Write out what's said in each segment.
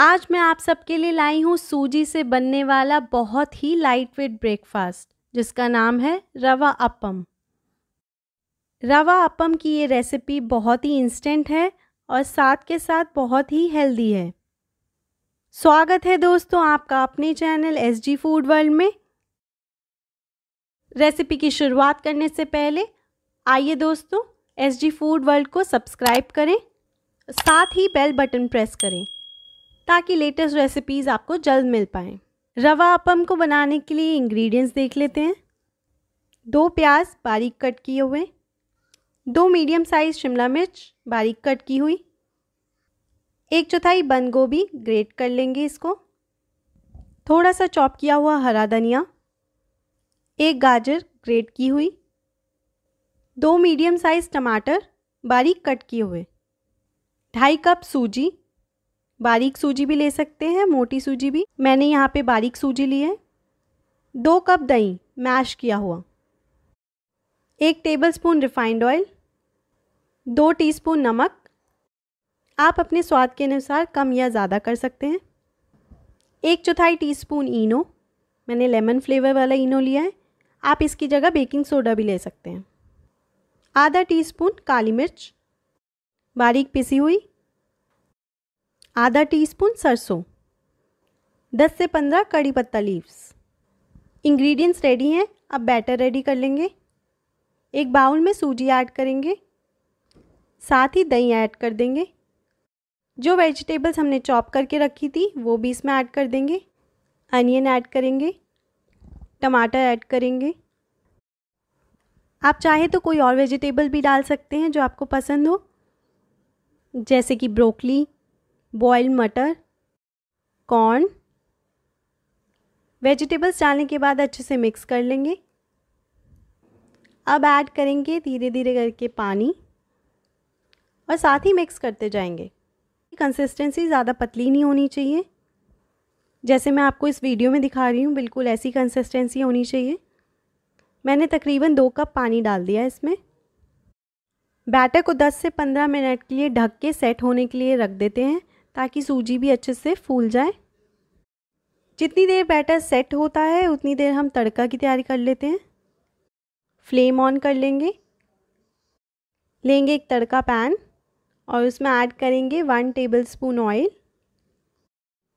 आज मैं आप सबके लिए लाई हूँ सूजी से बनने वाला बहुत ही लाइट वेट ब्रेकफास्ट जिसका नाम है रवा अपम रवा अपम की ये रेसिपी बहुत ही इंस्टेंट है और साथ के साथ बहुत ही हेल्दी है। स्वागत है दोस्तों आपका अपने channel S G food world में। रेसिपी की शुरुआत करने से पहले आइए दोस्तों एस जी फ़ूड वर्ल्ड को सब्सक्राइब करें, साथ ही बेल बटन प्रेस करें। ताकि लेटेस्ट रेसिपीज़ आपको जल्द मिल पाएँ। रवा अपम को बनाने के लिए इंग्रेडिएंट्स देख लेते हैं। दो प्याज बारीक कट किए हुए। दो मीडियम साइज़ शिमला मिर्च बारीक कट की हुई। एक चौथाई बंद गोभी ग्रेट कर लेंगे इसको। थोड़ा सा चॉप किया हुआ हरा धनिया। एक गाजर ग्रेट की हुई। दो मीडियम साइज़ टमाटर बारीक कट किए हुए। ढाई कप सूजी। बारीक सूजी भी ले सकते हैं, मोटी सूजी भी। मैंने यहाँ पे बारीक सूजी ली है। दो कप दही मैश किया हुआ। एक टेबलस्पून रिफाइंड ऑयल दो टीस्पून नमक। आप अपने स्वाद के अनुसार कम या ज़्यादा कर सकते हैं। एक चौथाई टीस्पून इनो। मैंने लेमन फ्लेवर वाला इनो लिया है। आप इसकी जगह बेकिंग सोडा भी ले सकते हैं। आधा टीस्पून काली मिर्च। बारीक पिसी हुई। आधा टीस्पून सरसों 10 से 15 कड़ी पत्ता लीव्स इंग्रेडिएंट्स रेडी हैं, अब बैटर रेडी कर लेंगे। एक बाउल में सूजी ऐड करेंगे, साथ ही दही ऐड कर देंगे। जो वेजिटेबल्स हमने चॉप करके रखी थी, वो भी इसमें ऐड कर देंगे। अनियन ऐड करेंगे, टमाटर ऐड करेंगे। आप चाहे तो कोई और वेजिटेबल भी डाल सकते हैं जो आपको पसंद हो, जैसे कि ब्रोकली बॉयल मटर, कॉर्न, वेजिटेबल्स डालने के बाद अच्छे से मिक्स कर लेंगे। अब ऐड करेंगे धीरे धीरे करके पानी और साथ ही मिक्स करते जाएँगे। कंसिस्टेंसी ज़्यादा पतली नहीं होनी चाहिए। जैसे मैं आपको इस वीडियो में दिखा रही हूँ, बिल्कुल ऐसी कंसिस्टेंसी होनी चाहिए। मैंने तकरीबन दो कप पानी डाल दिया इसमें। बैटर को 10 से 15 मिनट के लिए ढक के सेट होने के लिए रख देते हैं। ताकि सूजी भी अच्छे से फूल जाए। जितनी देर बैटर सेट होता है, उतनी देर हम तड़का की तैयारी कर लेते हैं। फ्लेम ऑन कर लेंगे। लेंगे एक तड़का पैन और उसमें ऐड करेंगे one tablespoon oil.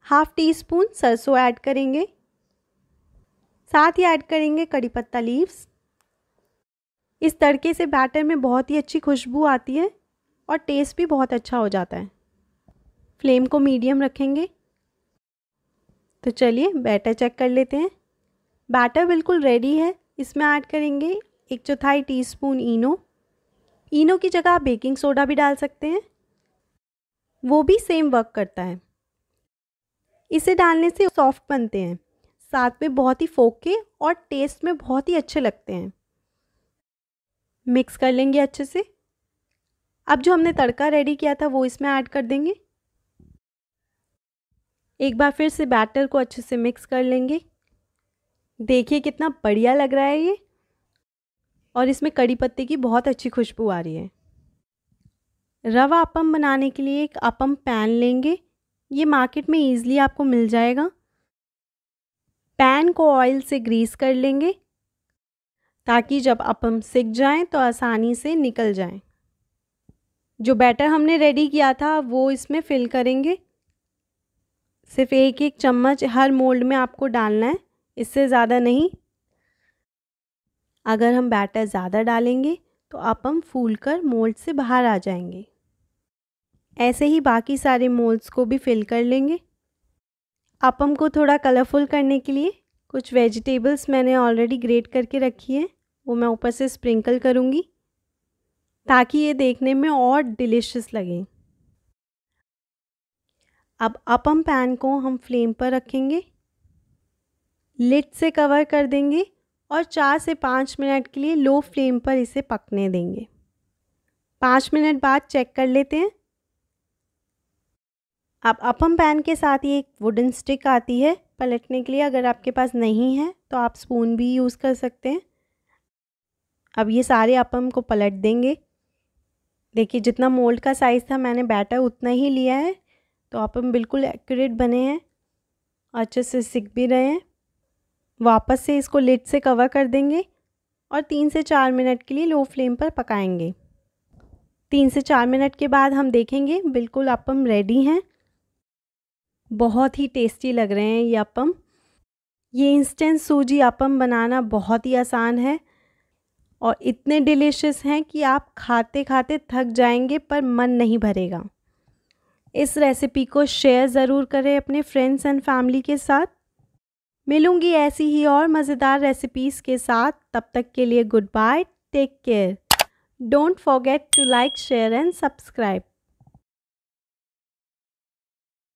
Half teaspoon सरसों ऐड करेंगे। साथ ही ऐड करेंगे कड़ी पत्ता लीव्स। इस तड़के से बैटर में बहुत ही अच्छी खुशबू आती है और टेस्ट भी बहुत अच्छा हो जाता है। फ्लेम को मीडियम रखेंगे। तो चलिए बैटर चेक कर लेते हैं। बैटर बिल्कुल रेडी है। इसमें ऐड करेंगे एक चौथाई टीस्पून इनो। इनो की जगह आप बेकिंग सोडा भी डाल सकते हैं। वो भी सेम वर्क करता है। इसे डालने से सॉफ्ट बनते हैं। साथ में बहुत ही फोके और टेस्ट में बहुत ही अच्छे लगते हैं। मिक्स कर लेंगे अच्छे से। अब जो हमने तड़का रेडी किया था वो इसमें ऐड कर देंगे। एक बार फिर से बैटर को अच्छे से मिक्स कर लेंगे। देखिए कितना बढ़िया लग रहा है ये। और इसमें कड़ी पत्ते की बहुत अच्छी खुशबू आ रही है। रवा अपम बनाने के लिए एक अपम पैन लेंगे। ये मार्केट में ईज़िली आपको मिल जाएगा। पैन को ऑयल से ग्रीस कर लेंगे। ताकि जब अपम सिक जाएँ तो आसानी से निकल जाएँ। जो बैटर हमने रेडी किया था, वो इसमें फिल करेंगे। सिर्फ़ एक एक चम्मच हर मोल्ड में आपको डालना है, इससे ज़्यादा नहीं। अगर हम बैटर ज़्यादा डालेंगे तो अपम फूल कर मोल्ड से बाहर आ जाएँगे। ऐसे ही बाकी सारे मोल्ड्स को भी फिल कर लेंगे। अपम को थोड़ा कलरफुल करने के लिए कुछ वेजिटेबल्स मैंने ऑलरेडी ग्रेट करके रखी है, वो मैं ऊपर से स्प्रिंकल करूँगी, ताकि ये देखने में और डिलीशियस लगे। अब अपम पैन को हम फ्लेम पर रखेंगे। लिट से कवर कर देंगे और चार से पाँच मिनट के लिए लो फ्लेम पर इसे पकने देंगे। पाँच मिनट बाद चेक कर लेते हैं। अब अपम पैन के साथ ही एक वुडन स्टिक आती है। पलटने के लिए अगर आपके पास नहीं है तो आप स्पून भी यूज़ कर सकते हैं। अब ये सारे अपम को पलट देंगे। देखिए, जितना मोल्ड का साइज़ था, मैंने बैटर उतना ही लिया है। तो अपन बिल्कुल एक्यूरेट बने हैं, अच्छे से सीख भी रहे हैं। वापस से इसको लिड से कवर कर देंगे और तीन से चार मिनट के लिए लो फ्लेम पर पकाएँगे। तीन से चार मिनट के बाद हम देखेंगे, बिल्कुल अपम रेडी हैं। बहुत ही टेस्टी लग रहे हैं ये अपम ये इंस्टेंट सूजी अपम बनाना बहुत ही आसान है और इतने डिलीशियस हैं कि आप खाते खाते थक जाएँगे पर मन नहीं भरेगा। इस रेसिपी को शेयर ज़रूर करें अपने फ्रेंड्स एंड फैमिली के साथ। मिलूँगी ऐसी ही और मज़ेदार रेसिपीज़ के साथ। तब तक के लिए goodbye take care don't forget to like share and subscribe